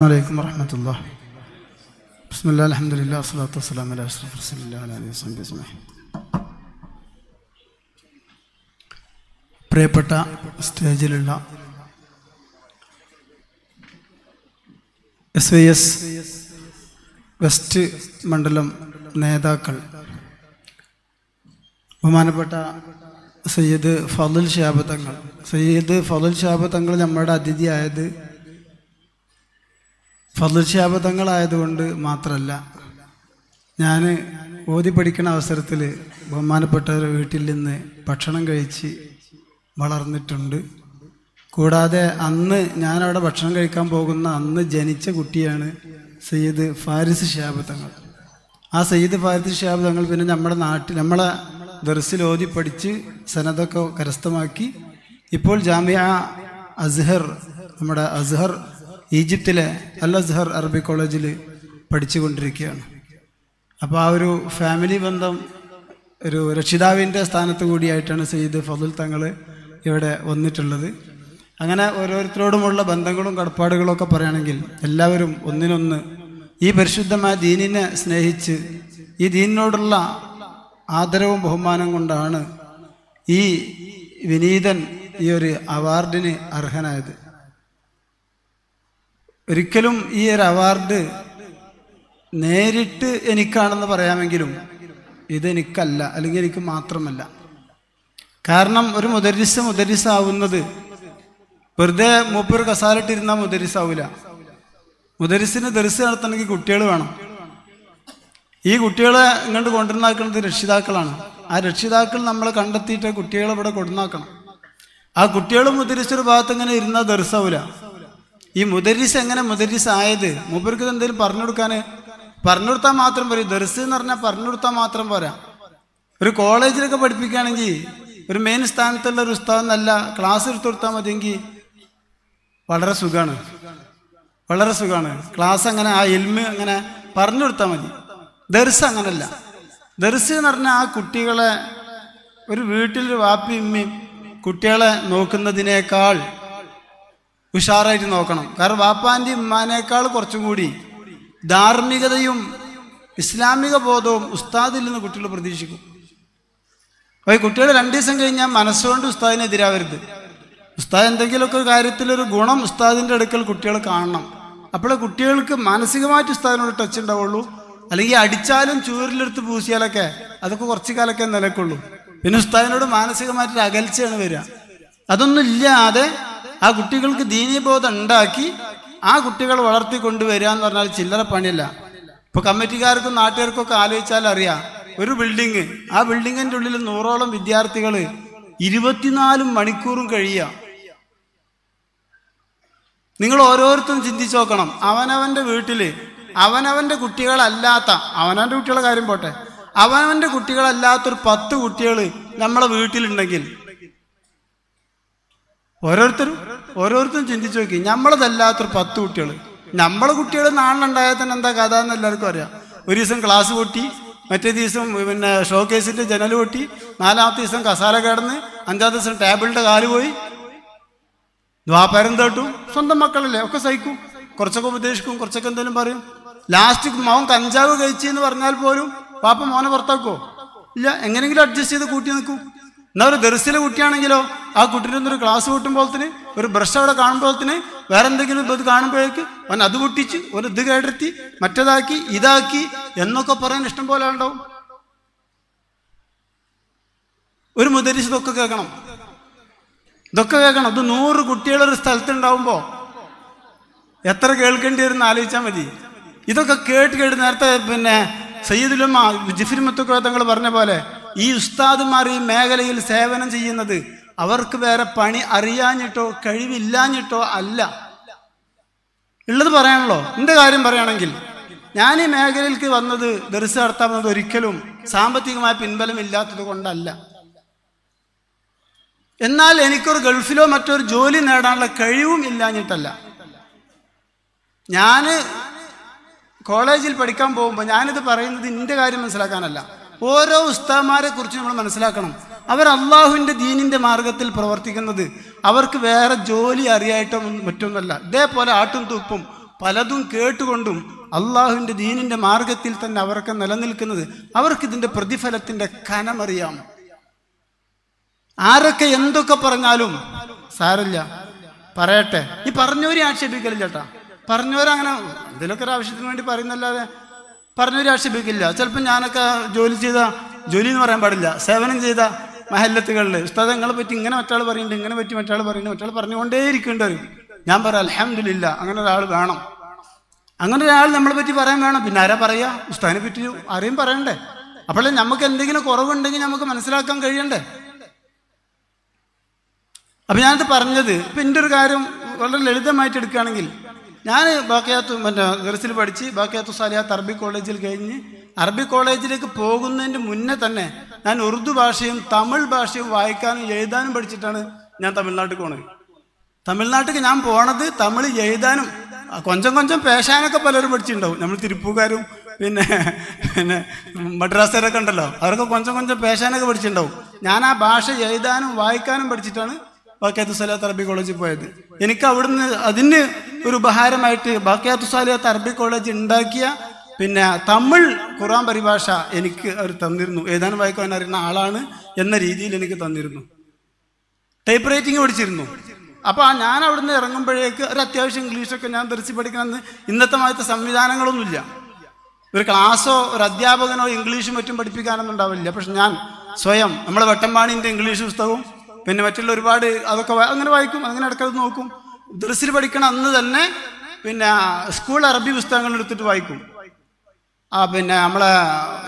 അലൈക്കും വറഹമത്തുള്ള ബിസ്മില്ല അലഹമുല്ല വസ്സലാത്തു വസ്സലാം അല അഷ്റഫ് റസൂലില്ലാസ്ലം പ്രിയപ്പെട്ട സ്റ്റേജിലുള്ള എസ് വി എസ് വെസ്റ്റ് മണ്ഡലം നേതാക്കൾ ബഹുമാനപ്പെട്ട സയ്യിദ് ഫലുൽ ഷാബ് തങ്ങൾ. സയ്യിദ് ഫലുൽ ഷാബ് തങ്ങൾ നമ്മുടെ അതിഥിയായത് ഫലുൽശാപതങ്ങളായതുകൊണ്ട് മാത്രമല്ല ഞാൻ ഓതി പഠിക്കുന്ന അവസരത്തിൽ ബഹുമാനപ്പെട്ടവരുടെ വീട്ടിൽ നിന്ന് ഭക്ഷണം കഴിച്ച് വളർന്നിട്ടുണ്ട്. കൂടാതെ അന്ന് ഞാനവിടെ ഭക്ഷണം കഴിക്കാൻ പോകുന്ന അന്ന് ജനിച്ച കുട്ടിയാണ് സയ്യിദ് ഫാരിസ് ഷാബത്തങ്ങൾ ആ സയ്യിദ് ഫാരിസ് ഷാബത്തങ്ങൾ പിന്നെ നമ്മുടെ നാട്ടിൽ നമ്മളെ ദർസിൽ ഓതി പഠിച്ച് സനതൊക്കെ കരസ്ഥമാക്കി. ഇപ്പോൾ ജാമ്യ അസ്ഹർ നമ്മുടെ അസ്ഹർ ഈജിപ്തിലെ അൽ അസ്ഹർ അറബി കോളേജിൽ പഠിച്ചുകൊണ്ടിരിക്കുകയാണ്. അപ്പോൾ ആ ഒരു ഫാമിലി ബന്ധം ഒരു രക്ഷിതാവിന്റെ സ്ഥാനത്ത് കൂടിയായിട്ടാണ് സയ്യിദ് ഫതുൽ തങ്ങൾ ഇവിടെ വന്നിട്ടുള്ളത്. അങ്ങനെ ഓരോരുത്തരോടുമുള്ള ബന്ധങ്ങളും കടപ്പാടുകളും ഒക്കെ പറയുകയാണെങ്കിൽ എല്ലാവരും ഒന്നിനൊന്ന് ഈ പരിശുദ്ധമായ ദീനിനെ സ്നേഹിച്ച് ഈ ദീനിനോടുള്ള ആദരവും ബഹുമാനം കൊണ്ടാണ് ഈ വിനീതൻ ഈ ഒരു അവാർഡിന് അർഹനായത്. ഒരിക്കലും ഈ ഒരു അവാർഡ് നേരിട്ട് എനിക്കാണെന്ന് പറയാമെങ്കിലും ഇതെനിക്കല്ല അല്ലെങ്കിൽ എനിക്ക് മാത്രമല്ല. കാരണം ഒരു മുദരിസ് ആവുന്നത് വെറുതെ മൂപ്പർ കസാലിട്ടിരുന്നാൽ മുദരിസ് ആവില്ല മുദരിസിന് ദർസ് നടത്തണമെങ്കിൽ കുട്ടികൾ വേണം. ഈ കുട്ടികളെ ഇങ്ങോട്ട് കൊണ്ടുവന്നാക്കുന്നത് രക്ഷിതാക്കളാണ്. ആ രക്ഷിതാക്കൾ നമ്മൾ കണ്ടെത്തിയിട്ട് കുട്ടികളെ ഇവിടെ കൊണ്ടുവന്നാക്കണം. ആ കുട്ടികൾ മുദരിച്ചൊരു ഭാഗത്ത് ഇങ്ങനെ ഇരുന്നാൽ ദർസാവില്ല ഈ മുദരിസ് എങ്ങനെ മുദരിസ് ആയത്? മൂപ്പർക്ക് എന്തെങ്കിലും പറഞ്ഞു കൊടുക്കാൻ പറഞ്ഞു കൊടുത്താൽ മാത്രം പോരാ. ദർസ് എന്ന് പറഞ്ഞാൽ പറഞ്ഞു കൊടുത്താൽ മാത്രം പോരാ. ഒരു കോളേജിലൊക്കെ പഠിപ്പിക്കുകയാണെങ്കിൽ ഒരു മെയിൻ സ്ഥാനത്തുള്ള ഒരു ഉസ്താദ് നല്ല ക്ലാസ് എടുത്തു കൊടുത്താൽ മതിയെങ്കിൽ വളരെ സുഖമാണ് വളരെ സുഖമാണ് ക്ലാസ് അങ്ങനെ ആ എൽമ് അങ്ങനെ പറഞ്ഞു കൊടുത്താൽ മതി. ദർസ് അങ്ങനല്ല. ദർസ് എന്ന് പറഞ്ഞാൽ ആ കുട്ടികളെ ഒരു വീട്ടിൽ വാപ്പി ഉമ്മയും കുട്ടികളെ നോക്കുന്നതിനേക്കാൾ ഉഷാറായിട്ട് നോക്കണം. കാരണം വാപ്പാന്റെ ഉമ്മാനേക്കാൾ കുറച്ചും കൂടി ധാർമ്മികതയും ഇസ്ലാമിക ബോധവും ഉസ്താദിൽ നിന്ന് കുട്ടികൾ പ്രതീക്ഷിക്കും. അപ്പോൾ ഈ കുട്ടികൾ രണ്ട് ദിവസം കഴിഞ്ഞാൽ മനസ്സുകൊണ്ട് ഉസ്താദിനെതിരാവരുത് ഉസ്താദ് എന്തെങ്കിലുമൊക്കെ കാര്യത്തിലൊരു ഗുണം ഉസ്താദിന്റെ അടുക്കൽ കുട്ടികൾ കാണണം. അപ്പോൾ കുട്ടികൾക്ക് മാനസികമായിട്ട് ഉസ്താദിനോട് ടച്ച് ഉണ്ടാവുള്ളൂ. അല്ലെങ്കിൽ അടിച്ചാലും ചൂരിലെടുത്ത് പൂശിയാലൊക്കെ അതൊക്കെ കുറച്ച് കാലൊക്കെ നിലക്കുള്ളൂ. പിന്നെ ഉസ്താദിനോട് മാനസികമായിട്ടൊരു അകൽച്ചയാണ് വരിക. അതൊന്നും ഇല്ലാതെ ആ കുട്ടികൾക്ക് ദീനീബോധം ഉണ്ടാക്കി ആ കുട്ടികൾ വളർത്തി കൊണ്ടുവരിക എന്ന് പറഞ്ഞാൽ ചില്ലറ പണിയല്ല. ഇപ്പൊ കമ്മിറ്റിക്കാർക്കും നാട്ടുകാർക്കും ഒക്കെ ആലോചിച്ചാൽ അറിയാം ഒരു ബിൽഡിങ് ആ ബിൽഡിങ്ങിന്റെ ഉള്ളിൽ നൂറോളം വിദ്യാർത്ഥികൾ ഇരുപത്തിനാലും മണിക്കൂറും കഴിയുക. നിങ്ങൾ ഓരോരുത്തരും ചിന്തിച്ചു നോക്കണം അവനവന്റെ വീട്ടിൽ അവനവന്റെ കുട്ടികളല്ലാത്ത അവനവന്റെ കുട്ടികളുടെ കാര്യം പോട്ടെ അവനവന്റെ കുട്ടികളല്ലാത്തൊരു പത്ത് കുട്ടികൾ നമ്മളെ വീട്ടിലുണ്ടെങ്കിൽ ഓരോരുത്തരും ഓരോരുത്തരും ചിന്തിച്ചു നോക്കി. നമ്മളതല്ലാത്തൊരു പത്ത് കുട്ടികൾ നമ്മളെ കുട്ടികൾ നാളിലുണ്ടായാൽ തന്നെ എന്താ കഥ എന്ന് എല്ലാവർക്കും അറിയാം. ഒരു ദിവസം ക്ലാസ് പൊട്ടി മറ്റേ ദിവസം പിന്നെ ഷോ കേസിന്റെ ജനൽ പൊട്ടി നാലാമത്തെ ദിവസം കസാല കിടന്ന് അഞ്ചാം ദിവസം ടേബിളിന്റെ കാൽ പോയി. ദ്വാപരം തട്ടും സ്വന്തം മക്കളല്ലേ ഒക്കെ സഹിക്കും. കുറച്ചൊക്കെ ഉപദേശിക്കും കുറച്ചൊക്കെ എന്തെങ്കിലും പറയും. ലാസ്റ്റ് മോൻ കഞ്ചാവ് കഴിച്ചു എന്ന് പറഞ്ഞാൽ പോലും പാപ്പ മോനെ പുറത്താക്കോ? ഇല്ല എങ്ങനെയെങ്കിലും അഡ്ജസ്റ്റ് ചെയ്ത് കൂട്ടി നിൽക്കും. എന്നാ ഒരു ദർസിലെ കുട്ടിയാണെങ്കിലോ ആ കുട്ടീന്റെ ഒന്നൊരു ക്ലാസ് കൂട്ടുമ്പോഴത്തിന് ഒരു ബ്രഷ് അവിടെ കാണുമ്പോഴത്തിന് വേറെ എന്തെങ്കിലും ഇത് കാണുമ്പോഴേക്ക് അവൻ അത് പൊട്ടിച്ച് ഒരു ഇത് കേടത്തി മറ്റേതാക്കി ഇതാക്കി എന്നൊക്കെ പറയാൻ ഇഷ്ടം പോലെ ഉണ്ടാവും ഒരു മുദരിസ് ഇതൊക്കെ കേൾക്കണം. ഇതൊക്കെ കേൾക്കണം. ഇത് നൂറ് കുട്ടികളൊരു സ്ഥലത്തുണ്ടാവുമ്പോൾ എത്ര കേൾക്കേണ്ടി വരും ആലോചിച്ചാൽ മതി. ഇതൊക്കെ കേട്ട് കേട്ട് നേരത്തെ പിന്നെ സയ്യിദുലമ്മ ജിഫിൻ മുത്തുക്കോ തങ്ങൾ പറഞ്ഞ പോലെ ഈ ഉസ്താദുമാർ ഈ മേഖലയിൽ സേവനം ചെയ്യുന്നത് അവർക്ക് വേറെ പണി അറിയാഞ്ഞിട്ടോ കഴിവില്ലാഞ്ഞിട്ടോ അല്ല. ഉള്ളത് പറയാണല്ലോ എന്റെ കാര്യം പറയുകയാണെങ്കിൽ ഞാൻ ഈ മേഖലയിലേക്ക് വന്നത് ദർസ് നടത്താൻ വന്നത് ഒരിക്കലും സാമ്പത്തികമായ പിൻബലം ഇല്ലാത്തത് കൊണ്ടല്ല. എന്നാൽ എനിക്കൊരു ഗൾഫിലോ മറ്റൊരു ജോലി നേടാനുള്ള കഴിവും ഇല്ലാഞ്ഞിട്ടല്ല. ഞാൻ കോളേജിൽ പഠിക്കാൻ പോകുമ്പോൾ ഞാനിത് പറയുന്നത് എന്റെ കാര്യം മനസ്സിലാക്കാനല്ല. ഓരോ ഉസ്താമാരെ കുറിച്ച് നമ്മൾ മനസ്സിലാക്കണം. അവർ അള്ളാഹുവിന്റെ ദീനിന്റെ മാർഗത്തിൽ പ്രവർത്തിക്കുന്നത് അവർക്ക് വേറെ ജോലി അറിയായിട്ടോ മറ്റൊന്നല്ല ഇതേപോലെ ആട്ടും തൂപ്പും പലതും കേട്ടുകൊണ്ടും അള്ളാഹുവിന്റെ ദീനിന്റെ മാർഗത്തിൽ തന്നെ അവർക്ക് നിലനിൽക്കുന്നത് അവർക്കിതിന്റെ പ്രതിഫലത്തിന്റെ കനമറിയാം. ആരൊക്കെ എന്തൊക്കെ പറഞ്ഞാലും സാരല്ല. പറയട്ടെ. ഈ പറഞ്ഞവരെ ആക്ഷേപിക്കലില്ല ചേട്ടാ പറഞ്ഞവരങ്ങനെ എന്തെങ്കിലുമൊക്കെ ഒരു ആവശ്യത്തിന് വേണ്ടി പറയുന്നല്ലാതെ പറഞ്ഞവരെ ആക്ഷേപിക്കില്ല ചിലപ്പോൾ ഞാനൊക്കെ ജോലി ചെയ്ത ജോലി എന്ന് പറയാൻ പാടില്ല. സേവനം ചെയ്ത മഹല്ലത്തുകളിൽ ഉസ്താദ് നിങ്ങളെ പറ്റി ഇങ്ങനെ മറ്റാൾ പറയുന്നുണ്ട് ഇങ്ങനെ പറ്റി മറ്റാൾ പറയുന്നുണ്ട് മറ്റാൾ പറഞ്ഞുകൊണ്ടേ ഇരിക്കേണ്ടി വരും ഞാൻ പറയാം അലഹമില്ല അങ്ങനെ ഒരാൾ വേണം. അങ്ങനെ ഒരാൾ നമ്മളെ പറ്റി പറയാൻ വേണം. പിന്നെ ആരാ പറയാ? ഉസ്താദിനെ പറ്റി ആരെയും പറയണ്ടേ? അപ്പോഴേ നമുക്ക് എന്തെങ്കിലും കുറവുണ്ടെങ്കിൽ നമുക്ക് മനസ്സിലാക്കാൻ കഴിയണ്ടേ? അപ്പം ഞാനത് പറഞ്ഞത് ഇപ്പം എന്റെ ഒരു കാര്യം വളരെ ലളിതമായിട്ട് എടുക്കുകയാണെങ്കിൽ ഞാൻ ബാക്കിയാത്തു മറ്റേ ദർസിൽ പഠിച്ച് ബാക്കിയാത്തു സാലിയാത്ത് അറബി കോളേജിൽ കഴിഞ്ഞ് അറബി കോളേജിലേക്ക് പോകുന്നതിന്റെ മുന്നേ തന്നെ ഞാൻ ഉറുദു ഭാഷയും തമിഴ് ഭാഷയും വായിക്കാനും എഴുതാനും പഠിച്ചിട്ടാണ് ഞാൻ തമിഴ്നാട്ടിൽ പോണത്. തമിഴ്നാട്ടിൽ ഞാൻ പോണത് തമിഴ് എഴുതാനും കൊഞ്ചം കൊഞ്ചം പേശാനൊക്കെ പലരും പഠിച്ചിട്ടുണ്ടാവും. നമ്മൾ തിരുപ്പൂക്കാരും പിന്നെ പിന്നെ മദ്രാസുകാരൊക്കെ ഉണ്ടല്ലോ അവരൊക്കെ കൊഞ്ചം കൊഞ്ചം പേശാനൊക്കെ പഠിച്ചിട്ടുണ്ടാവും. ഞാൻ ആ ഭാഷ എഴുതാനും വായിക്കാനും പഠിച്ചിട്ടാണ് ബാക്കിയാത്ത സലാത്ത് അറബി കോളേജിൽ പോയത്. എനിക്ക് അവിടുന്ന് അതിന് ഒരു ഉപഹാരമായിട്ട് ബാക്കിയാത്തു സാലിയാത്ത് അറബി കോളേജ് ഉണ്ടാക്കിയ പിന്നെ തമിഴ് ഖുറാൻ പരിഭാഷ എനിക്ക് അവർ തന്നിരുന്നു. ഏതാനും വായിക്കാൻ അറിയുന്ന ആളാണ് എന്ന രീതിയിൽ എനിക്ക് തന്നിരുന്നു. ടൈപ്പ് റൈറ്റിംഗ് പഠിച്ചിരുന്നു. അപ്പോൾ ആ ഞാൻ അവിടുന്ന് ഇറങ്ങുമ്പോഴേക്ക് ഒരു അത്യാവശ്യം ഇംഗ്ലീഷൊക്കെ ഞാൻ ധരിച്ച് പഠിക്കണമെന്ന് ഇന്നത്തെ മാറ്റത്തെ സംവിധാനങ്ങളൊന്നുമില്ല. ഒരു ക്ലാസ്സോ ഒരു അധ്യാപകനോ ഇംഗ്ലീഷും മറ്റും പഠിപ്പിക്കാനൊന്നും ഉണ്ടാവില്ല പക്ഷെ ഞാൻ സ്വയം നമ്മളെ വെട്ടമ്പാണിന്റെ ഇംഗ്ലീഷ് പുസ്തകവും പിന്നെ മറ്റുള്ള ഒരുപാട് അതൊക്കെ അങ്ങനെ വായിക്കും അങ്ങനെ ഇടയ്ക്കത് നോക്കും. ദർസിൽ പഠിക്കണ അന്ന് തന്നെ പിന്നെ സ്കൂൾ അറബി പുസ്തകങ്ങൾ എടുത്തിട്ട് വായിക്കും. ആ പിന്നെ നമ്മളെ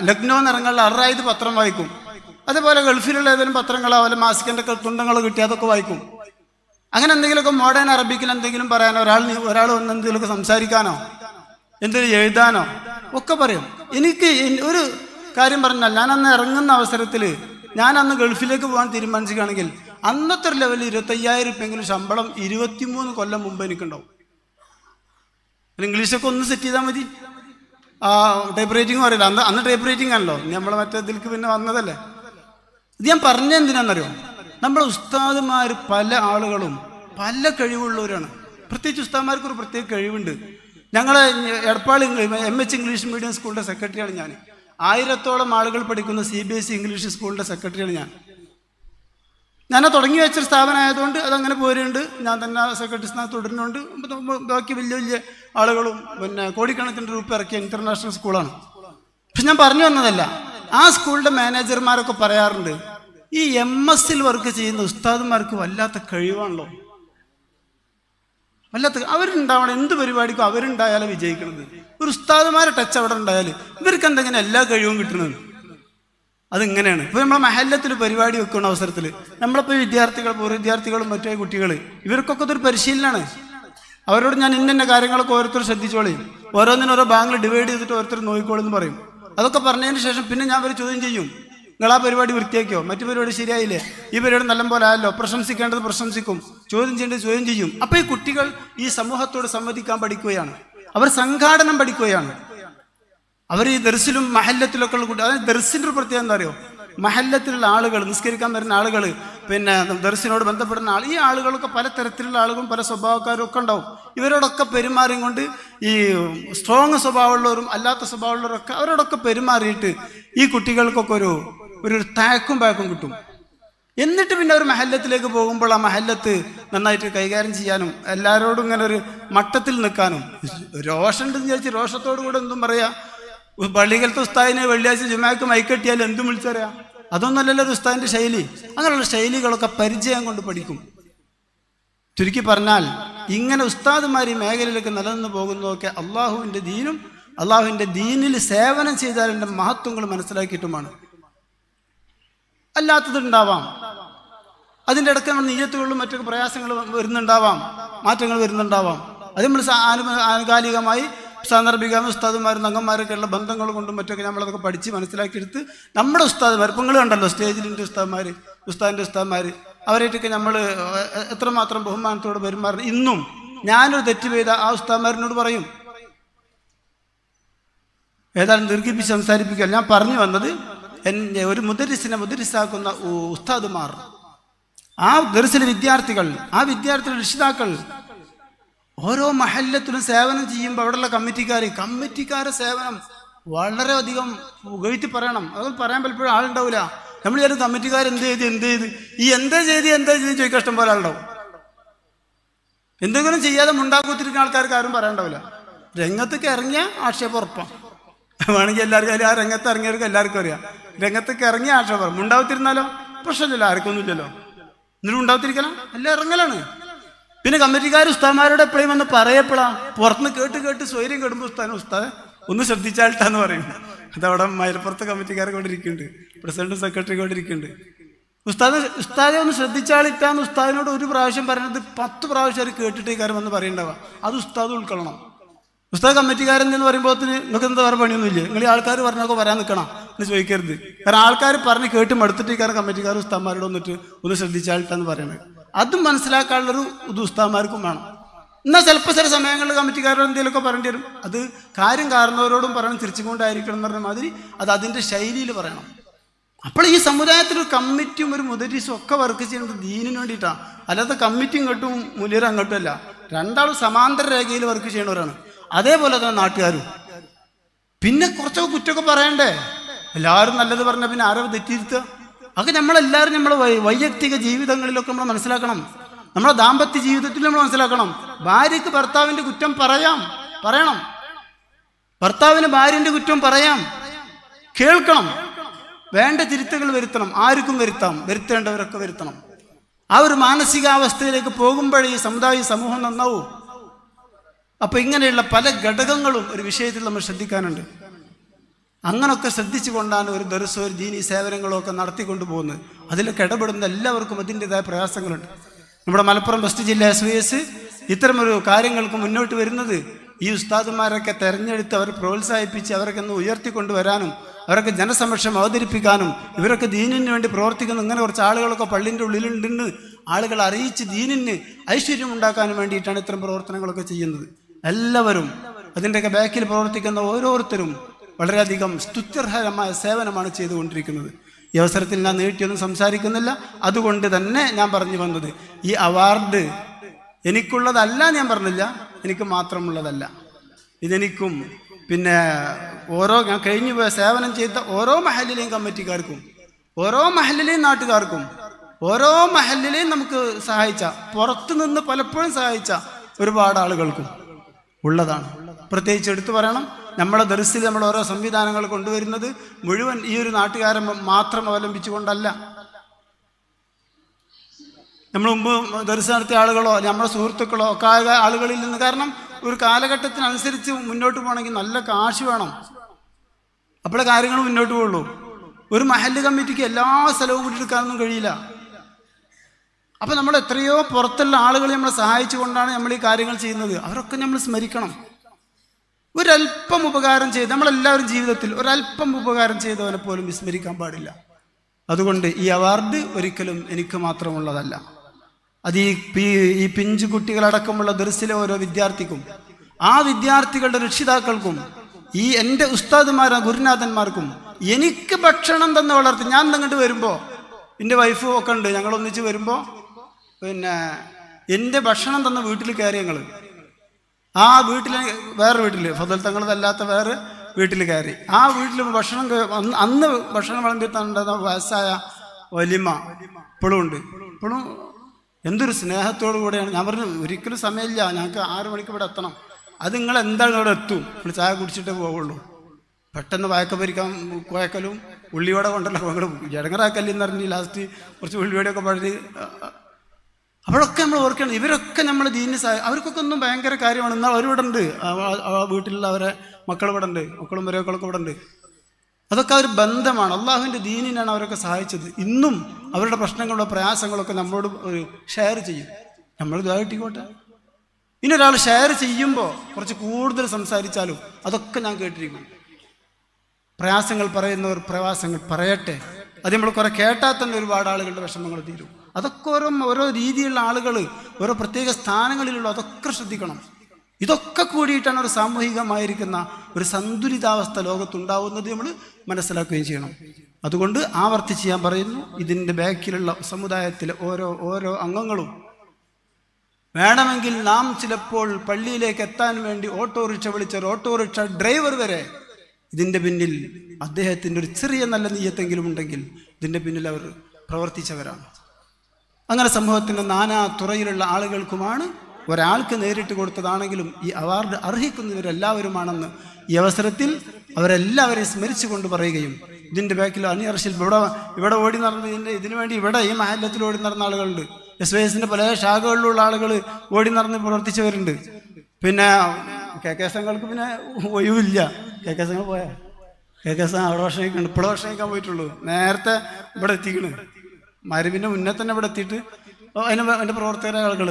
ലക്നോ നിറങ്ങളിൽ അറായത് പത്രം വായിക്കും. അതുപോലെ ഗൾഫിലുള്ള ഏതെങ്കിലും പത്രങ്ങളോ അതുപോലെ മാസിക്കന്റെ തുണ്ടങ്ങളോ കിട്ടി അതൊക്കെ വായിക്കും. അങ്ങനെ എന്തെങ്കിലുമൊക്കെ മോഡേൺ അറബിക്കിൽ എന്തെങ്കിലും പറയാനോ ഒരാൾ ഒരാൾ വന്ന് എന്തെങ്കിലുമൊക്കെ സംസാരിക്കാനോ എന്തെങ്കിലും എഴുതാനോ ഒക്കെ പറയും. എനിക്ക് ഒരു കാര്യം പറഞ്ഞാൽ ഞാൻ അന്ന് ഇറങ്ങുന്ന അവസരത്തിൽ ഞാൻ അന്ന് ഗൾഫിലേക്ക് പോകാൻ തീരുമാനിക്കുകയാണെങ്കിൽ അന്നത്തെ ഒരു ലെവലിൽ ഇരുപത്തയ്യായിരം ഉപ്പെങ്കിലും ശമ്പളം ഇരുപത്തിമൂന്ന് കൊല്ലം മുമ്പ് എനിക്കുണ്ടാവും. ഇംഗ്ലീഷൊക്കെ ഒന്ന് സെറ്റ് ചെയ്താൽ മതി. ആ ടൈപ്പ് റൈറ്റിംഗ് പറയില്ല അന്ന് അന്ന് ടൈപ്പ് റൈറ്റിംഗ് ആണല്ലോ. നമ്മൾ മറ്റേ ഇതിലേക്ക് പിന്നെ വന്നതല്ലേ? ഇത് ഞാൻ പറഞ്ഞ എന്തിനാണെന്നറിയോ നമ്മളെ ഉസ്താദുമാർ പല ആളുകളും പല കഴിവുള്ളവരാണ്. പ്രത്യേകിച്ച് ഉസ്താദന്മാർക്ക് ഒരു പ്രത്യേക കഴിവുണ്ട്. ഞങ്ങളെ Edappal M H English medium സ്കൂളിന്റെ സെക്രട്ടറിയാണ് ഞാൻ ആയിരത്തോളം ആളുകൾ പഠിക്കുന്ന C B S E English സ്കൂളിന്റെ സെക്രട്ടറിയാണ് ഞാൻ. ഞാൻ തുടങ്ങി വെച്ചൊരു സ്ഥാപനമായതുകൊണ്ട് അതങ്ങനെ പോരുന്നുണ്ട്. ഞാൻ തന്നെ സെക്രട്ടറി സ്ഥാനം തുടരുന്നുണ്ട്. ബാക്കി വലിയ വലിയ ആളുകളും പിന്നെ കോടിക്കണക്കിന് രൂപ ഇറക്കിയ ഇന്റർനാഷണൽ സ്കൂളാണ് പക്ഷെ ഞാൻ പറഞ്ഞു വന്നതല്ല ആ സ്കൂളിന്റെ മാനേജർമാരൊക്കെ പറയാറുണ്ട് ഈ എം എസിൽ വർക്ക് ചെയ്യുന്ന ഉസ്താദുമാർക്ക് വല്ലാത്ത കഴിവാണല്ലോ. വല്ലാത്ത അവരുണ്ടാവണം എന്ത് പരിപാടിക്കും അവരുണ്ടായാലും വിജയിക്കണത്. ഒരു ഉസ്താദുമാരെ ടച്ച് അവിടെ ഉണ്ടായാൽ ഇവർക്ക് എന്തെങ്കിലും എല്ലാ കഴിവും കിട്ടുന്നത് അതിങ്ങനെയാണ്. ഇപ്പോൾ നമ്മളെ മഹല്ലത്തിൽ പരിപാടി വെക്കുന്ന അവസരത്തിൽ നമ്മളിപ്പോൾ വിദ്യാർത്ഥികൾ പൂർവ വിദ്യാർത്ഥികളും മറ്റേ കുട്ടികൾ ഇവർക്കൊക്കെ ഇതൊരു പരിശീലനമാണ് അവരോട് ഞാൻ ഇന്ന കാര്യങ്ങളൊക്കെ ഓരോരുത്തർ ശ്രദ്ധിച്ചോളി. ഓരോന്നിനും ഓരോ ബാങ്കിൽ ഡിവൈഡ് ചെയ്തിട്ട് ഓരോരുത്തർ നോക്കിക്കോളെന്ന് പറയും. അതൊക്കെ പറഞ്ഞതിന് ശേഷം പിന്നെ ഞാൻ അവർ ചോദ്യം ചെയ്യും. നിങ്ങൾ ആ പരിപാടി വൃത്തിയാക്കിയോ? മറ്റു പരിപാടി ശരിയായില്ലേ? ഈ പരിപാടി നല്ല പോലെ ആയല്ലോ? പ്രശംസിക്കേണ്ടത് പ്രശംസിക്കും. ചോദ്യം ചെയ്യേണ്ടത് ചോദ്യം ചെയ്യും. അപ്പോൾ ഈ കുട്ടികൾ ഈ സമൂഹത്തോട് സംവദിക്കാൻ പഠിക്കുകയാണ്. അവർ സംഘാടനം പഠിക്കുകയാണ്. അവർ ഈ ദർസിലും മഹല്ലത്തിലൊക്കെ ഉള്ള കുട്ടി അതായത് ദർസിന്റെ ഒരു പ്രത്യേകത എന്താ അറിയോ? മഹല്ലത്തിലുള്ള ആളുകൾ നിസ്കരിക്കാൻ വരുന്ന ആളുകൾ പിന്നെ ദർസിനോട് ബന്ധപ്പെടുന്ന ആൾ ഈ ആളുകളൊക്കെ പല തരത്തിലുള്ള ആളുകളും പല സ്വഭാവക്കാരും ഒക്കെ ഉണ്ടാവും. ഇവരോടൊക്കെ പെരുമാറിയും കൊണ്ട് ഈ സ്ട്രോങ് സ്വഭാവമുള്ളവരും അല്ലാത്ത സ്വഭാവമുള്ളവരൊക്കെ അവരോടൊക്കെ പെരുമാറിയിട്ട് ഈ കുട്ടികൾക്കൊക്കെ ഒരു ഒരു താക്കും പാക്കും കിട്ടും. എന്നിട്ട് പിന്നെ ഒരു മഹല്ലത്തിലേക്ക് പോകുമ്പോൾ ആ മഹല്ലത്ത് നന്നായിട്ട് കൈകാര്യം ചെയ്യാനും എല്ലാവരോടും ഇങ്ങനെ ഒരു മട്ടത്തിൽ നിൽക്കാനും. രോഷമുണ്ടെന്ന് വിചാരിച്ച് രോഷത്തോടു കൂടെ എന്തും പറയാ. പള്ളികലത്തെ ഉസ്താദിനെ വെള്ളിയാഴ്ച ജുമാക്ക് മൈക്കെട്ടിയാൽ എന്തും വിളിച്ചറിയാം? അതൊന്നല്ലല്ലോ ഒരു ഉസ്താദിന്റെ ശൈലി. അങ്ങനെയുള്ള ശൈലികളൊക്കെ പരിചയം കൊണ്ട് പഠിക്കും. ചുരുക്കി പറഞ്ഞാൽ ഇങ്ങനെ ഉസ്താദുമാർ ഈ മേഖലയിലേക്ക് നിലനിന്ന് പോകുന്നതൊക്കെ അള്ളാഹുവിന്റെ ദീനും അള്ളാഹുവിന്റെ ദീനിൽ സേവനം ചെയ്താലിന്റെ മഹത്വങ്ങൾ മനസ്സിലാക്കിയിട്ടുമാണ്. അല്ലാത്തതുണ്ടാവാം. അതിന്റെ ഇടയ്ക്ക് നമ്മൾ നീയത്തുകളിലും മറ്റൊക്കെ പ്രയാസങ്ങൾ വരുന്നുണ്ടാവാം മാറ്റങ്ങൾ വരുന്നുണ്ടാവാം. അത് നമ്മൾ ആനുകാലികമായി സാന്ദർഭികമായി ഉസ്താദുമാരും നങ്ങന്മാരൊക്കെയുള്ള ബന്ധങ്ങൾ കൊണ്ടും മറ്റൊക്കെ നമ്മളതൊക്കെ പഠിച്ച് മനസ്സിലാക്കിയെടുത്ത് നമ്മുടെ ഉസ്താദുമാർ നിങ്ങൾ കണ്ടല്ലോ സ്റ്റേജിലിന്റെ ഉസ്താദ്മാർ ഉസ്താദിന്റെ ഉസ്താദ്മാർ അവരായിട്ടൊക്കെ നമ്മൾ എത്രമാത്രം ബഹുമാനത്തോട് പെരുമാറുന്നു. ഇന്നും ഞാനൊരു തെറ്റ് ചെയ്ത ആ ഉസ്താദ്മാരിനോട് പറയും. ഏതായാലും ദീർഘിപ്പിച്ച് സംസാരിപ്പിക്കുക ഞാൻ പറഞ്ഞു വന്നത് എന്റെ ഒരു മുദരിസിനെ മുദരിസാക്കുന്ന ഉസ്താദുമാർ. ആ ദർസിലെ വിദ്യാർത്ഥികൾ ആ വിദ്യാർത്ഥികളുടെ രക്ഷിതാക്കൾ ഓരോ മഹല്ലത്തിലും സേവനം ചെയ്യുമ്പോൾ അവിടെയുള്ള കമ്മിറ്റിക്കാർ കമ്മിറ്റിക്കാരുടെ സേവനം വളരെയധികം പുകഴ്ത്തി പറയണം. അത് പറയാൻ പലപ്പോഴും ആളുണ്ടാവില്ല നമ്മൾ ചില കമ്മിറ്റിക്കാർ എന്ത് ചെയ്ത് എന്ത് ചെയ്ത്. ഈ എന്താ ചെയ്ത് എന്താ ചെയ്ത് ചോദിക്കാൻ ഇഷ്ടം പോലെ ആളുണ്ടാവും. എന്തെങ്കിലും ചെയ്യാതെ മുണ്ടാക്കൂത്തിരിക്കുന്ന ആൾക്കാർക്ക് ആരും പറയണ്ടാവില്ല. രംഗത്തേക്ക് ഇറങ്ങിയ ആക്ഷേപം ഉറപ്പാണ് വേണമെങ്കിൽ എല്ലാവർക്കും അല്ലെങ്കിൽ ആ രംഗത്ത് ഇറങ്ങിയവർക്ക് എല്ലാവർക്കും അറിയാം. രംഗത്തേക്ക് ഇറങ്ങിയ ആക്ഷേപം മുണ്ടാവത്തിരുന്നാലോ? പ്രശ്നമില്ലല്ലോ ആർക്കൊന്നുമില്ലല്ലോ. എന്നിട്ട് ഉണ്ടാവത്തിരിക്കലോ എല്ലാം ഇറങ്ങലാണ്. പിന്നെ കമ്മിറ്റിക്കാർ ഉസ്താന്മാരോട് എപ്പോഴും വന്ന് പറയപ്പെടാ. പുറത്തുനിന്ന് കേട്ട് കേട്ട് സ്വൈര്യം കേടുമ്പോൾ ഉസ്താൻ ഉസ്താദ് ഒന്ന് ശ്രദ്ധിച്ചാൽട്ടാന്ന് പറയും. അതവിടെ മലപ്പുറത്ത് കമ്മിറ്റിക്കാരെ കൊണ്ടിരിക്കുന്നുണ്ട് പ്രസിഡന്റ് സെക്രട്ടറി കൊണ്ടിരിക്കുന്നുണ്ട് ഉസ്താദ് ഉസ്താദെ ഒന്ന് ശ്രദ്ധിച്ചാളിട്ടാന്ന് ഉസ്താദിനോട് ഒരു പ്രാവശ്യം പറയുന്നത് പത്ത് പ്രാവശ്യം അവർ കേട്ടിട്ട് കാര്യം വന്ന് പറയണ്ടാവുക അത് ഉസ്താദ് ഉൾക്കൊള്ളണം. ഉസ്താദ് കമ്മിറ്റിക്കാരൻ എന്ന് പറയുമ്പോൾ നിങ്ങൾക്ക് എന്താ വേറെ പണിയൊന്നുമില്ലേ? നിങ്ങൾ ഈ ആൾക്കാർ പറഞ്ഞൊക്കെ വരാൻ നിൽക്കണം. എന്ന് ചോദിക്കരുത്. കാരണം ആൾക്കാർ പറഞ്ഞ് കേട്ട് മടുത്തിട്ട് കാരണം കമ്മിറ്റിക്കാർ ഉസ്താന്മാരോട് വന്നിട്ട് ഒന്ന് ശ്രദ്ധിച്ചാളിട്ടാന്ന് പറയണത് അതും മനസ്സിലാക്കാനുള്ളൊരു ഇത് വേണം. എന്നാൽ ചിലപ്പോൾ ചില സമയങ്ങളിൽ കമ്മിറ്റിക്കാരോട് എന്തെങ്കിലുമൊക്കെ പറയേണ്ടി വരും അത് കാര്യം കാരണവരോടും പറയണം തിരിച്ചുകൊണ്ടായിരിക്കണം എന്ന് പറഞ്ഞ മാതിരി അത് അതിന്റെ ശൈലിയിൽ പറയണം. അപ്പോൾ ഈ സമുദായത്തിൽ ഒരു കമ്മിറ്റിയും ഒരു മുതരീസും ഒക്കെ വർക്ക് ചെയ്യുന്നത് ദീനിന് വേണ്ടിയിട്ടാണ് അല്ലാതെ കമ്മിറ്റി ഇങ്ങോട്ടും മുലിയർ അങ്ങോട്ടും അല്ല. രണ്ടാളും സമാന്തര രേഖയിൽ വർക്ക് ചെയ്യണവരാണ് അതേപോലെ തന്നെ നാട്ടുകാരും. പിന്നെ കുറച്ചൊക്കെ കുറ്റമൊക്കെ പറയണ്ടേ? എല്ലാവരും നല്ലത് പറഞ്ഞാൽ പിന്നെ ആരോ തെറ്റിയിരുത്തുക. അതൊക്കെ നമ്മളെല്ലാവരും നമ്മളെ വൈ- വൈയക്തിക ജീവിതങ്ങളിലൊക്കെ നമ്മൾ മനസ്സിലാക്കണം. നമ്മുടെ ദാമ്പത്യ ജീവിതത്തിൽ നമ്മൾ മനസ്സിലാക്കണം. ഭാര്യക്ക് ഭർത്താവിന്റെ കുറ്റം പറയാം. പറയണം. ഭർത്താവിന് ഭാര്യന്റെ കുറ്റം പറയാം. കേൾക്കണം. വേണ്ട തിരുത്തുകൾ വരുത്തണം. ആർക്കും വരുത്താം. വരുത്തേണ്ടവരൊക്കെ വരുത്തണം. ആ ഒരു മാനസികാവസ്ഥയിലേക്ക് പോകുമ്പോഴേ ഈ സമുദായ സമൂഹം നന്നാവും. അപ്പൊ ഇങ്ങനെയുള്ള പല ഘടകങ്ങളും ഒരു വിഷയത്തിൽ നമ്മൾ ശ്രദ്ധിക്കാനുണ്ട്. അങ്ങനൊക്കെ ശ്രദ്ധിച്ചുകൊണ്ടാണ് ഒരു ദർസോ ഒരു ദീനി സേവനങ്ങളോ ഒക്കെ നടത്തിക്കൊണ്ടു പോകുന്നത് അതിലൊക്കെ ഇടപെടുന്ന എല്ലാവർക്കും അതിന്റെതായ പ്രയാസങ്ങളുണ്ട്. നമ്മുടെ മലപ്പുറം വെസ്റ്റ് ജില്ല എസ് വി എസ് ഇത്തരമൊരു കാര്യങ്ങൾക്ക് മുന്നോട്ട് വരുന്നത് ഈ ഉസ്താദുമാരൊക്കെ തെരഞ്ഞെടുത്ത് അവർ പ്രോത്സാഹിപ്പിച്ച് അവരൊക്കെ ഒന്ന് ഉയർത്തിക്കൊണ്ടുവരാനും അവരൊക്കെ ജനസമക്ഷം അവതരിപ്പിക്കാനും ഇവരൊക്കെ ദീനിന് വേണ്ടി പ്രവർത്തിക്കുന്ന ഇങ്ങനെ കുറച്ച് ആളുകളൊക്കെ പള്ളിന്റെ ഉള്ളിലുണ്ടെന്ന് ആളുകൾ അറിയിച്ച് ദീനിന് ഐശ്വര്യം ഉണ്ടാക്കാനും വേണ്ടിയിട്ടാണ് ഇത്തരം പ്രവർത്തനങ്ങളൊക്കെ ചെയ്യുന്നത്. എല്ലാവരും അതിന്റെയൊക്കെ ബാക്കിൽ പ്രവർത്തിക്കുന്ന ഓരോരുത്തരും വളരെയധികം സ്തുത്യർഹരമായ സേവനമാണ് ചെയ്തുകൊണ്ടിരിക്കുന്നത്. ഈ അവസരത്തിൽ ഞാൻ നീട്ടിയൊന്നും സംസാരിക്കുന്നില്ല. അതുകൊണ്ട് തന്നെ ഞാൻ പറഞ്ഞു വന്നത് ഈ അവാർഡ് എനിക്കുള്ളതല്ല ഞാൻ പറഞ്ഞില്ല. എനിക്ക് മാത്രമുള്ളതല്ല. ഇതെനിക്കും പിന്നെ ഓരോ ഞാൻ കഴിഞ്ഞു പോയ സേവനം ചെയ്ത ഓരോ മഹലിലെയും കമ്മിറ്റിക്കാർക്കും ഓരോ മഹലിലെയും നാട്ടുകാർക്കും ഓരോ മഹലിലെയും നമുക്ക് സഹായിച്ച പുറത്തു നിന്ന് പലപ്പോഴും സഹായിച്ച ഒരുപാട് ആളുകൾക്കും ഉള്ളതാണ്. പ്രത്യേകിച്ച് എടുത്തു പറയണം നമ്മളെ ദർസിൽ നമ്മൾ ഓരോ സംവിധാനങ്ങൾ കൊണ്ടുവരുന്നത് മുഴുവൻ ഈ ഒരു നാട്ടുകാരൻ മാത്രം അവലംബിച്ചുകൊണ്ടല്ല. നമ്മൾ മുമ്പ് ദർസ് നടത്തിയ ആളുകളോ നമ്മുടെ സുഹൃത്തുക്കളോ ഒക്കെ ആളുകളിൽ നിന്ന് കാരണം ഒരു കാലഘട്ടത്തിനനുസരിച്ച് മുന്നോട്ട് പോകണമെങ്കിൽ നല്ല കാശ് വേണം. അപ്പോഴേ കാര്യങ്ങൾ മുന്നോട്ട് പോകുള്ളൂ. ഒരു മഹല്ല് കമ്മിറ്റിക്ക് എല്ലാ സ്ഥലവും കൂടി എടുക്കാനൊന്നും കഴിയില്ല. അപ്പം നമ്മൾ എത്രയോ പുറത്തുള്ള ആളുകളെ നമ്മളെ സഹായിച്ചുകൊണ്ടാണ് നമ്മൾ ഈ കാര്യങ്ങൾ ചെയ്യുന്നത്. അവരൊക്കെ നമ്മൾ സ്മരിക്കണം. ഒരല്പം ഉപകാരം ചെയ്ത് നമ്മളെല്ലാവരും ജീവിതത്തിൽ ഒരല്പം ഉപകാരം ചെയ്തവനെ പോലും വിസ്മരിക്കാൻ പാടില്ല. അതുകൊണ്ട് ഈ അവാർഡ് ഒരിക്കലും എനിക്ക് മാത്രമുള്ളതല്ല. അത് ഈ ഈ പിഞ്ചു കുട്ടികളടക്കമുള്ള ദർസിലെ ഓരോ വിദ്യാർത്ഥിക്കും ആ വിദ്യാർത്ഥികളുടെ രക്ഷിതാക്കൾക്കും ഈ എന്റെ ഉസ്താദുമാരാ ഗുരുനാഥന്മാർക്കും എനിക്ക് ഭക്ഷണം തന്ന് വളർത്തി. ഞാൻ അങ്ങോട്ട് വരുമ്പോൾ എന്റെ വൈഫ് ഒക്കെ ഉണ്ട്. ഞങ്ങൾ ഒന്നിച്ച് വരുമ്പോൾ പിന്നെ എന്റെ ഭക്ഷണം തന്ന വീട്ടിൽ കയറി ഞങ്ങൾ ആ വീട്ടിൽ വേറെ വീട്ടിൽ ഫതൽ തങ്ങളതല്ലാത്ത വേറെ വീട്ടിൽ കയറി. ആ വീട്ടിൽ ഭക്ഷണം അന്ന് ഭക്ഷണം വിളമ്പി തന്നെ വയസ്സായ വലിമ ഇപ്പോഴും ഉണ്ട്. ഇപ്പോഴും എന്തൊരു സ്നേഹത്തോടു കൂടെയാണ്. ഞാൻ പറഞ്ഞു ഒരിക്കലും സമയമില്ല. ഞങ്ങൾക്ക് ആറ് മണിക്ക് ഇവിടെ എത്തണം. അത് നിങ്ങൾ എന്താണ് ഇവിടെ എത്തും? നിങ്ങൾ ചായ കുടിച്ചിട്ടേ പോവുള്ളൂ. പെട്ടെന്ന് വായക്ക പരിക്കാൻ കുഴക്കലും ഉള്ളിവട കൊണ്ടല്ലോ ഞങ്ങൾ ജടങ്ങറാക്കല്ലെന്ന് പറഞ്ഞ് ലാസ്റ്റ് കുറച്ച് ഉള്ളിവടയൊക്കെ പഴി അപ്പോഴൊക്കെ നമ്മൾ ഓർക്കണം. ഇവരൊക്കെ നമ്മൾ ദീനി അവർക്കൊക്കെ ഒന്നും ഭയങ്കര കാര്യമാണ്. എന്നാൽ അവരിവിടെ ഉണ്ട്. വീട്ടിലുള്ള അവരെ മക്കൾ ഇവിടെ ഉണ്ട്. മക്കളും മരമക്കളൊക്കെ ഇവിടെ ഉണ്ട്. അതൊക്കെ ഒരു ബന്ധമാണ്. അള്ളാഹുവിന്റെ ദീനിനാണ് അവരൊക്കെ സഹായിച്ചത്. ഇന്നും അവരുടെ പ്രശ്നങ്ങളോ പ്രയാസങ്ങളൊക്കെ നമ്മളോട് ഷെയർ ചെയ്യും. നമ്മൾ ഇതായിട്ടിക്കോട്ടെ ഇനി ഒരാൾ ഷെയർ ചെയ്യുമ്പോൾ കുറച്ച് കൂടുതൽ സംസാരിച്ചാലും അതൊക്കെ ഞാൻ കേട്ടിരിക്കും. പ്രയാസങ്ങൾ പറയുന്നവർ പ്രയാസങ്ങൾ പറയട്ടെ. അത് നമ്മൾ കുറെ കേട്ടാൽ ഒരുപാട് ആളുകളുടെ വിഷമങ്ങൾ തീരും. അതൊക്കെ ഓരോ ഓരോ രീതിയിലുള്ള ആളുകൾ ഓരോ പ്രത്യേക സ്ഥാനങ്ങളിലുള്ള അതൊക്കെ ശ്രദ്ധിക്കണം. ഇതൊക്കെ കൂടിയിട്ടാണ് ഒരു സാമൂഹികമായിരിക്കുന്ന ഒരു സന്തുലിതാവസ്ഥ ലോകത്തുണ്ടാവുന്നത് നമ്മൾ മനസ്സിലാക്കുകയും ചെയ്യണം. അതുകൊണ്ട് ആവർത്തിച്ച് ഞാൻ പറയുന്നു ഇതിന്റെ ബാക്കിലുള്ള സമുദായത്തിലെ ഓരോ ഓരോ അംഗങ്ങളും വേണമെങ്കിൽ നാം ചിലപ്പോൾ പള്ളിയിലേക്ക് എത്താൻ വേണ്ടി ഓട്ടോറിക്ഷ വിളിച്ച ഒരു ഓട്ടോറിക്ഷ ഡ്രൈവർ വരെ ഇതിന്റെ പിന്നിൽ അദ്ദേഹത്തിന്റെ ഒരു ചെറിയ നല്ല നീയത്തെങ്കിലും ഉണ്ടെങ്കിൽ ഇതിന്റെ പിന്നിൽ അവർ പ്രവർത്തിച്ചവരാണ്. അങ്ങനെ സമൂഹത്തിന്റെ നാനാ തുറയിലുള്ള ആളുകൾക്കുമാണ് ഒരാൾക്ക് നേരിട്ട് കൊടുത്തതാണെങ്കിലും ഈ അവാർഡ് അർഹിക്കുന്നവരെല്ലാവരുമാണെന്ന് ഈ അവസരത്തിൽ അവരെല്ലാവരെയും സ്മരിച്ചു കൊണ്ട് പറയുകയും ഇതിന്റെ ബാക്കിൽ അണിയറശിൽ ഇവിടെ ഇവിടെ ഓടി നടന്ന ഇതിന്റെ ഇതിനു വേണ്ടി ഇവിടെ ഈ മഹല്ലത്തിൽ ഓടി നടന്ന ആളുകളുണ്ട്. എസ് വൈ എസിന്റെ പല ശാഖകളിലുള്ള ആളുകൾ ഓടി നടന്ന് പ്രവർത്തിച്ചവരുണ്ട്. പിന്നെ കെ കെ സംഘങ്ങൾക്ക് പിന്നെ ഒഴിവില്ല. കെ കെ സംഘം പോയാ? കെ കെ സംഘം അവിടെ വർഷം ഇപ്പോഴും വർഷം കഴിക്കാൻ പോയിട്ടുള്ളൂ. നേരത്തെ ഇവിടെ എത്തിക്കണ്. മരുവിന്റെ മുന്നേ തന്നെ ഇവിടെ എത്തിയിട്ട് അതിന് അതിന്റെ പ്രവർത്തകരായ ആളുകൾ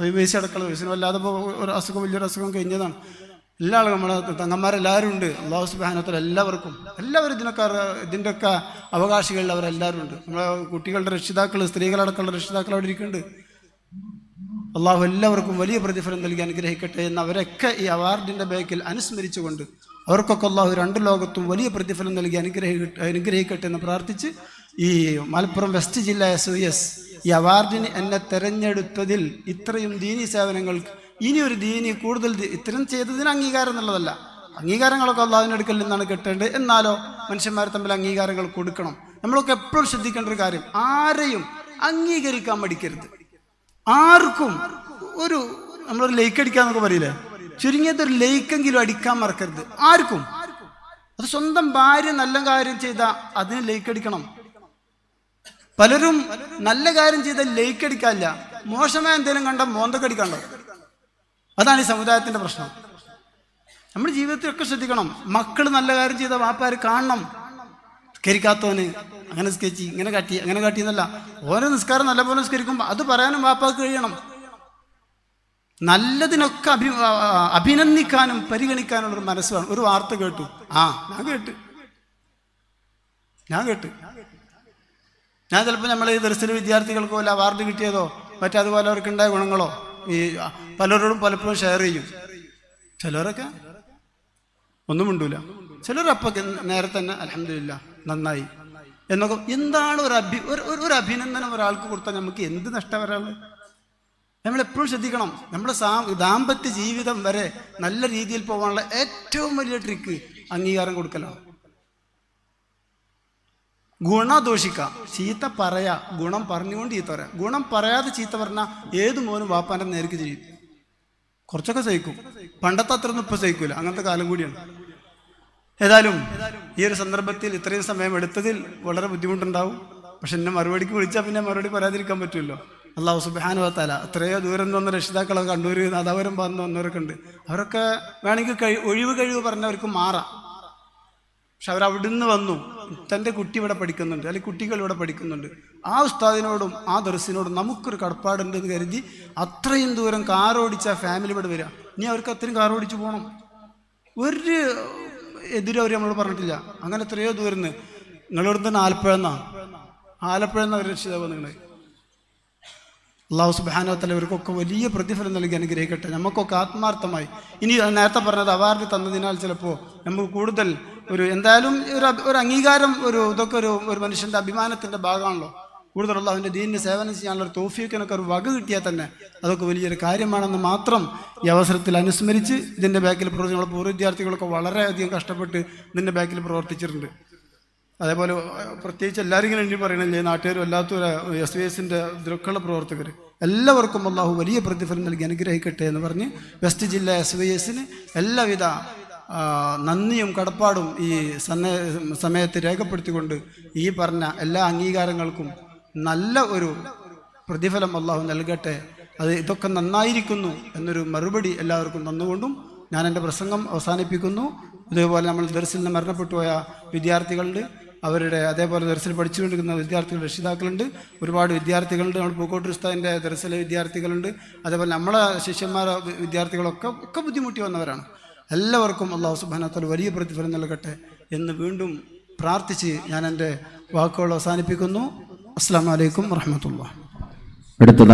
തൊയ്വേശി അടക്കള വയസ്സിന് വല്ലാതെ ഒരു അസുഖം വലിയൊരു അസുഖം കഴിഞ്ഞതാണ്. എല്ലാ ആളും നമ്മളെ തങ്ങന്മാരെല്ലാവരും ഉണ്ട്. അള്ളാഹു സുബാനത്തിൽ എല്ലാവർക്കും എല്ലാവരും ഇതിനൊക്കെ ഇതിന്റെ ഇതിന്റെയൊക്കെ അവകാശികളിൽ അവരെല്ലാവരും ഉണ്ട്. നമ്മളെ കുട്ടികളുടെ രക്ഷിതാക്കൾ സ്ത്രീകളടക്കമുള്ള രക്ഷിതാക്കൾ അവിടെ ഇരിക്കുന്നുണ്ട്. അള്ളാഹു എല്ലാവർക്കും വലിയ പ്രതിഫലം നൽകി അനുഗ്രഹിക്കട്ടെ എന്ന് അവരൊക്കെ ഈ അവാർഡിന്റെ ബാക്കിൽ അനുസ്മരിച്ചുകൊണ്ട് അവർക്കൊക്കെ അള്ളാഹു രണ്ട് ലോകത്തും വലിയ പ്രതിഫലം നൽകി അനുഗ്രഹിക്കട്ടെ അനുഗ്രഹിക്കട്ടെ എന്ന് പ്രാർത്ഥിച്ച് ഈ മലപ്പുറം വെസ്റ്റ് ജില്ല എസ് ഒ എസ് ഈ അവാർഡിന് എന്നെ തെരഞ്ഞെടുത്തതിൽ ഇത്രയും ദീനി സേവനങ്ങൾക്ക് ഇനി ഒരു ദീനി കൂടുതൽ ഇത്രയും ചെയ്തതിന് അംഗീകാരം എന്നുള്ളതല്ല. അംഗീകാരങ്ങളൊക്കെ അള്ളാഹുവിന്റെ അടുക്കൽ നിന്നാണ് കിട്ടേണ്ടത്. എന്നാലോ മനുഷ്യന്മാർ തമ്മിൽ അംഗീകാരങ്ങൾ കൊടുക്കണം. നമ്മളൊക്കെ എപ്പോഴും ശ്രദ്ധിക്കേണ്ട ഒരു കാര്യം. ആരെയും അംഗീകരിക്കാൻ മടിക്കരുത്. ആർക്കും ഒരു നമ്മളൊരു ലൈക്ക് അടിക്കാന്നൊക്കെ പറയില്ലേ? ചുരുങ്ങിയത് ഒരു ലൈക്കെങ്കിലും അടിക്കാൻ മറക്കരുത്. ആർക്കും? അത് സ്വന്തം ഭാര്യ നല്ല കാര്യം ചെയ്താൽ അതിന് ലൈക്ക് അടിക്കണം. പലരും നല്ല കാര്യം ചെയ്ത ലൈക്ക് അടിക്കാനില്ല മോശമായ എന്തെങ്കിലും കണ്ട മോന്തൊക്കെ അടിക്കണ്ടോ? അതാണ് ഈ സമുദായത്തിന്റെ പ്രശ്നം. നമ്മുടെ ജീവിതത്തിലൊക്കെ ശ്രദ്ധിക്കണം. മക്കൾ നല്ല കാര്യം ചെയ്ത വാപ്പാർ കാണണം. നിസ്കരിക്കാത്തവന് അങ്ങനെ നിസ്കരിച്ച് ഇങ്ങനെ കാട്ടി അങ്ങനെ കാട്ടി എന്നല്ല. ഓരോ നിസ്കാരം നല്ലപോലെ നിസ്കരിക്കുമ്പോൾ അത് പറയാനും വാപ്പാക്ക് കഴിയണം. നല്ലതിനൊക്കെ അഭി അഭിനന്ദിക്കാനും പരിഗണിക്കാനുള്ള ഒരു മനസ്സ് വേണം. ഒരു വാർത്ത കേട്ടു. ആ ഞാൻ കേട്ട്. ഞാൻ കേട്ട്. ഞാൻ ചിലപ്പോൾ നമ്മൾ ഈ ദർശന വിദ്യാർത്ഥികൾക്ക് അല്ല അവാർഡ് കിട്ടിയതോ മറ്റതുപോലെ അവർക്കുണ്ടായ ഗുണങ്ങളോ ഈ പലരോടും പലപ്പോഴും ഷെയർ ചെയ്യും. ചിലരൊക്കെ ഒന്നും മിണ്ടൂല. ചിലരപ്പൊക്കെ നേരെ തന്നെ അലഹമില്ല നന്നായി. എന്നൊക്കെ എന്താണ് ഒരു അഭി ഒരു അഭിനന്ദനം ഒരാൾക്ക് കൊടുത്താൽ നമുക്ക് എന്ത് നഷ്ടം നമ്മൾ എപ്പോഴും ശ്രദ്ധിക്കണം. നമ്മുടെ സാ ദാമ്പത്യ ജീവിതം വരെ നല്ല രീതിയിൽ പോകാനുള്ള ഏറ്റവും വലിയ ട്രിക്ക് അംഗീകാരം കൊടുക്കലാണ്. ഗുണദോഷിക്ക ചീത്ത പറയാ ഗുണം പറഞ്ഞുകൊണ്ട് ചീത്ത പറയാം. ഗുണം പറയാതെ ചീത്ത പറഞ്ഞാൽ ഏത് മോനും വാപ്പാന്റെ നേർക്ക് ചെയ്യും കുറച്ചൊക്കെ സഹിക്കും. പണ്ടത്തെ അത്രയൊന്നും ഇപ്പം സഹിക്കൂല. അങ്ങനത്തെ കാലം കൂടിയാണ്. ഏതായാലും ഈ ഒരു സന്ദർഭത്തിൽ ഇത്രയും സമയം എടുത്തതിൽ വളരെ ബുദ്ധിമുട്ടുണ്ടാവും. പക്ഷെ എന്നെ മറുപടിക്ക് വിളിച്ചാൽ പിന്നെ മറുപടി പറയാതിരിക്കാൻ പറ്റുമല്ലോ. അള്ളാഹു സുബാനു അത്രയോ ദൂരം നിന്ന് രക്ഷിതാക്കളൊക്കെ കണ്ണൂർ നാദാപുരം പറഞ്ഞു വന്നവരൊക്കെ ഉണ്ട്. അവരൊക്കെ വേണമെങ്കിൽ കഴി ഒഴിവ് കഴിവ് പറഞ്ഞവർക്ക് മാറാം. പക്ഷെ അവർ അവിടുന്ന് വന്നു. തന്റെ കുട്ടി ഇവിടെ പഠിക്കുന്നുണ്ട്. അല്ലെങ്കിൽ കുട്ടികൾ ഇവിടെ പഠിക്കുന്നുണ്ട്. ആ ഉസ്താദിനോടും ആ ദർസിനോടും നമുക്കൊരു കടപ്പാടുണ്ട് എന്ന് കരുതി അത്രയും ദൂരം കാറോടിച്ച ഫാമിലി ഇവിടെ വരിക. ഇനി അവർക്ക് അത്രയും കാറോടിച്ച് പോകണം ഒരു എതിരും അവർ നമ്മളോട് പറഞ്ഞിട്ടില്ല. അങ്ങനെ എത്രയോ ദൂരം നിന്ന് നിങ്ങളോട് തന്നെ ആലപ്പുഴ എന്നാ ആലപ്പുഴ എന്ന അവർ രക്ഷിതാവ് നിങ്ങൾ അള്ളാഹു സുബാനോത്തല ഇവർക്കൊക്കെ വലിയ പ്രതിഫലം നൽകി അനുഗ്രഹിക്കട്ടെ. നമുക്കൊക്കെ ആത്മാർത്ഥമായി. ഇനി നേരത്തെ പറഞ്ഞത് അവാർഡ് തന്നതിനാൽ ചിലപ്പോൾ നമുക്ക് കൂടുതൽ ഒരു എന്തായാലും ഒരു ഒരു അംഗീകാരം ഒരു ഇതൊക്കെ ഒരു ഒരു മനുഷ്യന്റെ അഭിമാനത്തിന്റെ ഭാഗമാണല്ലോ. കൂടുതലുള്ള അവന്റെ ദീനിന് സേവനം ചെയ്യാനുള്ള ഒരു തോഫിയൊക്കെ ഒരു വക കിട്ടിയാൽ തന്നെ അതൊക്കെ വലിയൊരു കാര്യമാണെന്ന് മാത്രം ഈ അവസരത്തിൽ അനുസ്മരിച്ച് ഇതിന്റെ ബാക്കിൽ പ്രവർത്തിക്കുന്ന പൂർവ വിദ്യാർത്ഥികളൊക്കെ വളരെയധികം കഷ്ടപ്പെട്ട് ഇതിന്റെ ബാക്കിൽ പ്രവർത്തിച്ചിട്ടുണ്ട്. അതേപോലെ പ്രത്യേകിച്ച് എല്ലാവരും ഇങ്ങനെ എണ്ണി പറയണില്ലേ നാട്ടുകാരും അല്ലാത്ത എസ് വി എസിന്റെ ഇതിലൊക്കെയുള്ള പ്രവർത്തകർ എല്ലാവർക്കും അള്ളാഹു വലിയ പ്രതിഫലം നൽകി അനുഗ്രഹിക്കട്ടെ എന്ന് പറഞ്ഞ് വെസ്റ്റ് ജില്ല എസ് വി എസിന് എല്ലാവിധ നന്ദിയും കടപ്പാടും ഈ സന്ന സമയത്ത് രേഖപ്പെടുത്തിക്കൊണ്ട് ഈ പറഞ്ഞ എല്ലാ അംഗീകാരങ്ങൾക്കും നല്ല ഒരു പ്രതിഫലം അള്ളാഹു നൽകട്ടെ. അത് ഇതൊക്കെ നന്നായിരിക്കുന്നു എന്നൊരു മറുപടി എല്ലാവർക്കും തന്നുകൊണ്ടും ഞാൻ എന്റെ പ്രസംഗം അവസാനിപ്പിക്കുന്നു. ഇതേപോലെ നമ്മൾ ദർസിൽ നിന്ന് മരണപ്പെട്ടു പോയ വിദ്യാർത്ഥികളുണ്ട്. അവരുടെ അതേപോലെ ദർസിൽ പഠിച്ചുകൊണ്ടിരിക്കുന്ന വിദ്യാർത്ഥികൾ രക്ഷിതാക്കളുണ്ട്. ഒരുപാട് വിദ്യാർത്ഥികളുണ്ട്. നമ്മൾ പൂക്കോട്ട് ഉസ്താദിന്റെ ദർസിലെ വിദ്യാർത്ഥികളുണ്ട്. അതേപോലെ നമ്മളെ ശിഷ്യന്മാരെ വിദ്യാർത്ഥികളൊക്കെ ഒക്കെ ബുദ്ധിമുട്ടി വന്നവരാണ്. എല്ലാവർക്കും അള്ളാഹു സുബാനത്താൽ വലിയ പ്രതിഫലം നൽകട്ടെ എന്ന് വീണ്ടും പ്രാർത്ഥിച്ച് ഞാൻ എന്റെ വാക്കുകൾ അവസാനിപ്പിക്കുന്നു. അസ്സാം വലൈക്കും വർഹമത്തുള്ള അടുത്തത്